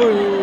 Ooh.